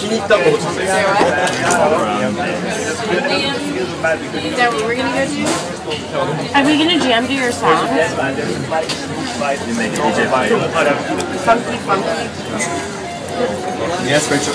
気に入ったものですね。Is we're gonna do? We gonna jam to your song? Yes, Rachel.